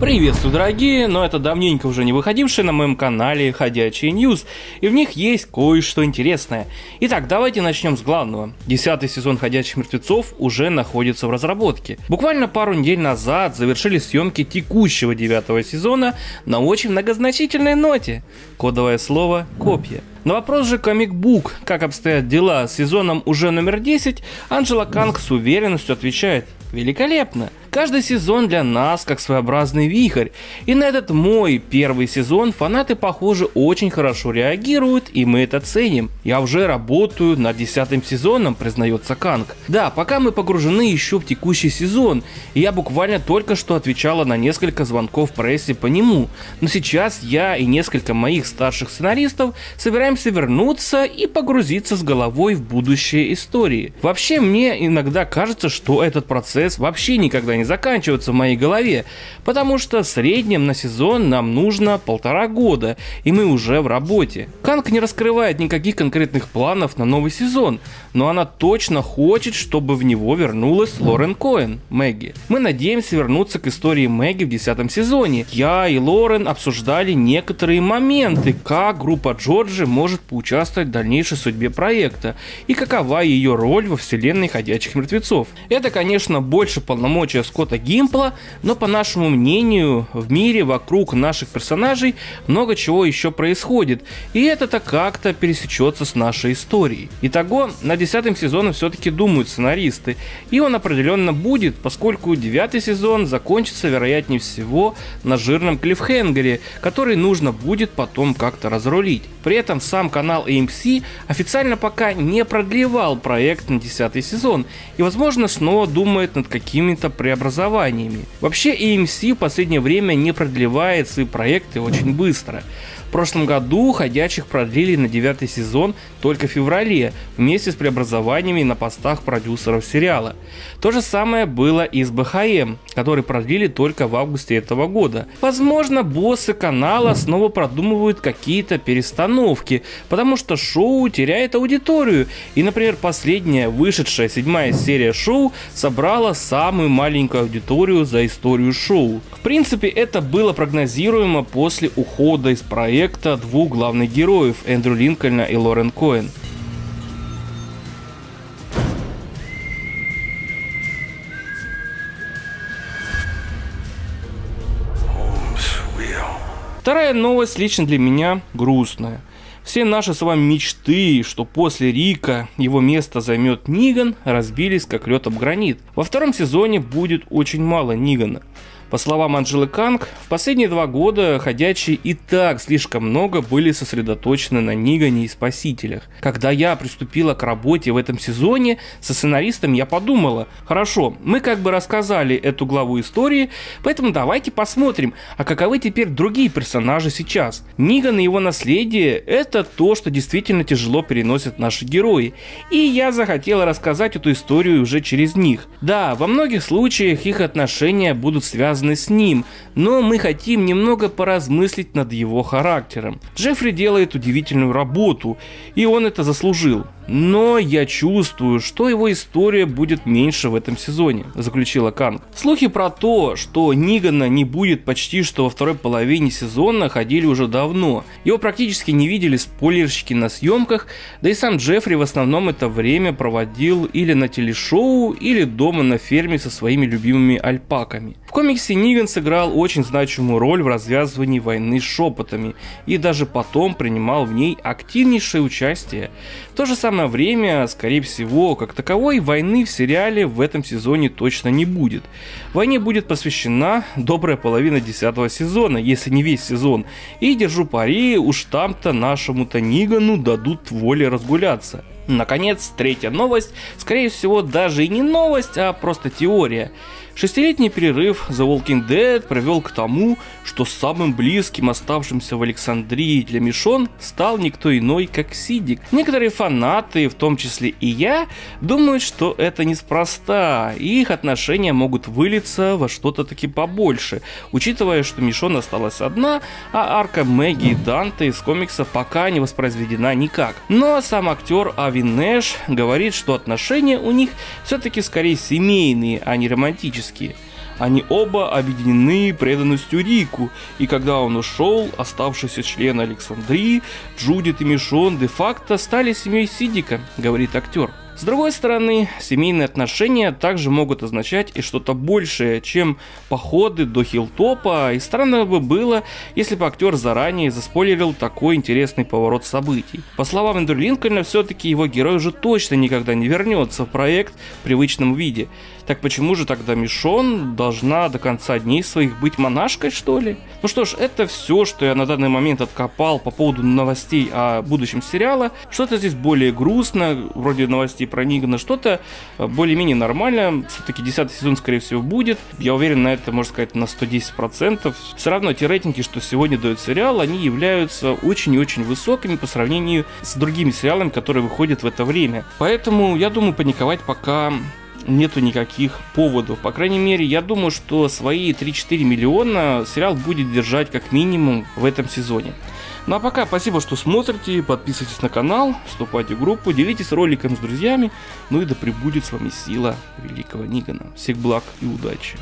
Приветствую, дорогие, но это давненько уже не выходившие на моем канале Ходячие News, и в них есть кое-что интересное. Итак, давайте начнем с главного. Десятый сезон Ходячих Мертвецов уже находится в разработке. Буквально пару недель назад завершили съемки текущего девятого сезона на очень многозначительной ноте. Кодовое слово «Копья». На вопрос же ComicBook, как обстоят дела с сезоном уже номер 10, Анджела Канг с уверенностью отвечает «Великолепно!» Каждый сезон для нас как своеобразный вихрь, и на этот мой первый сезон фанаты, похоже, очень хорошо реагируют, и мы это ценим. Я уже работаю над десятым сезоном, признается Канг. Да, пока мы погружены еще в текущий сезон, и я буквально только что отвечала на несколько звонков прессе по нему, но сейчас я и несколько моих старших сценаристов собираемся вернуться и погрузиться с головой в будущее истории. Вообще, мне иногда кажется, что этот процесс вообще никогда не заканчиваться в моей голове, потому что в среднем на сезон нам нужно полтора года, и мы уже в работе. Канг не раскрывает никаких конкретных планов на новый сезон, но она точно хочет, чтобы в него вернулась Лорен Коэн, Мэгги. Мы надеемся вернуться к истории Мэгги в десятом сезоне. Я и Лорен обсуждали некоторые моменты, как группа Джорджи может поучаствовать в дальнейшей судьбе проекта и какова ее роль во вселенной Ходячих Мертвецов. Это, конечно, больше полномочия Скотта Гимпла, но по нашему мнению, в мире вокруг наших персонажей много чего еще происходит, и это-то как-то пересечется с нашей историей. Итого, над десятым сезоном все-таки думают сценаристы, и он определенно будет, поскольку девятый сезон закончится вероятнее всего на жирном клиффхенгере, который нужно будет потом как-то разрулить. При этом сам канал AMC официально пока не продлевал проект на десятый сезон, и возможно снова думает над какими-то преобразованиями преобразованиями. Вообще AMC в последнее время не продлевает свои проекты очень быстро. В прошлом году «Ходячих» продлили на девятый сезон только в феврале, вместе с преобразованиями на постах продюсеров сериала. То же самое было и с БХМ, который продлили только в августе этого года. Возможно, боссы канала снова продумывают какие-то перестановки, потому что шоу теряет аудиторию, и, например, последняя вышедшая седьмая серия шоу собрала самую маленькую аудиторию за историю шоу. В принципе, это было прогнозируемо после ухода из проекта проекта двух главных героев Эндрю Линкольна и Лорен Коэн. Вторая новость лично для меня грустная. Все наши с вами мечты, что после Рика его место займет Ниган, разбились как лед об гранит. Во втором сезоне будет очень мало Нигана. По словам Анджелы Канг, в последние два года ходячие и так слишком много были сосредоточены на Нигане и Спасителях. Когда я приступила к работе в этом сезоне, со сценаристом я подумала, хорошо, мы как бы рассказали эту главу истории, поэтому давайте посмотрим, а каковы теперь другие персонажи сейчас. Ниган и его наследие – это то, что действительно тяжело переносят наши герои. И я захотела рассказать эту историю уже через них. Да, во многих случаях их отношения будут связаны связаны с ним, но мы хотим немного поразмыслить над его характером. Джеффри делает удивительную работу, и он это заслужил. Но я чувствую, что его история будет меньше в этом сезоне, заключила Канг. Слухи про то, что Нигана не будет почти что во второй половине сезона ходили уже давно. Его практически не видели спойлерщики на съемках, да и сам Джеффри в основном это время проводил или на телешоу, или дома на ферме со своими любимыми альпаками. В комиксе Ниган сыграл очень значимую роль в развязывании войны шепотами и даже потом принимал в ней активнейшее участие. То же самое время, скорее всего, как таковой войны в сериале в этом сезоне точно не будет. Войне будет посвящена добрая половина десятого сезона, если не весь сезон, и держу пари, уж там-то нашему-то Нигану дадут воли разгуляться. Наконец, третья новость, скорее всего даже и не новость, а просто теория. Шестилетний перерыв The Walking Dead привел к тому, что самым близким оставшимся в Александрии для Мишон стал никто иной, как Сидик. Некоторые фанаты, в том числе и я, думают, что это неспроста, и их отношения могут вылиться во что-то таки побольше, учитывая, что Мишон осталась одна, а арка Мэгги и Данте из комикса пока не воспроизведена никак. Но сам актер Ави Нэш говорит, что отношения у них все-таки скорее семейные, а не романтические. Они оба объединены преданностью Рику, и когда он ушел, оставшиеся члены Александрии, Джудит и Мишон де-факто стали семьей Сидика, говорит актер. С другой стороны, семейные отношения также могут означать и что-то большее, чем походы до хилтопа, и странно бы было, если бы актер заранее заспойлерил такой интересный поворот событий. По словам Эндрю Линкольна, все-таки его герой уже точно никогда не вернется в проект в привычном виде. Так почему же тогда Мишон должна до конца дней своих быть монашкой, что ли? Ну что ж, это все, что я на данный момент откопал по поводу новостей о будущем сериала. Что-то здесь более грустно, вроде новостей про Нигана, что-то э, более-менее нормально. Все-таки 10 сезон, скорее всего, будет. Я уверен на это, можно сказать, на 110%. Все равно те рейтинги, что сегодня дают сериал, они являются очень и очень высокими по сравнению с другими сериалами, которые выходят в это время. Поэтому, я думаю, паниковать пока нету никаких поводов. По крайней мере, я думаю, что свои 3-4 миллиона сериал будет держать как минимум в этом сезоне. Ну а пока спасибо, что смотрите, подписывайтесь на канал, вступайте в группу, делитесь роликом с друзьями, ну и да пребудет с вами сила великого Нигана. Всех благ и удачи!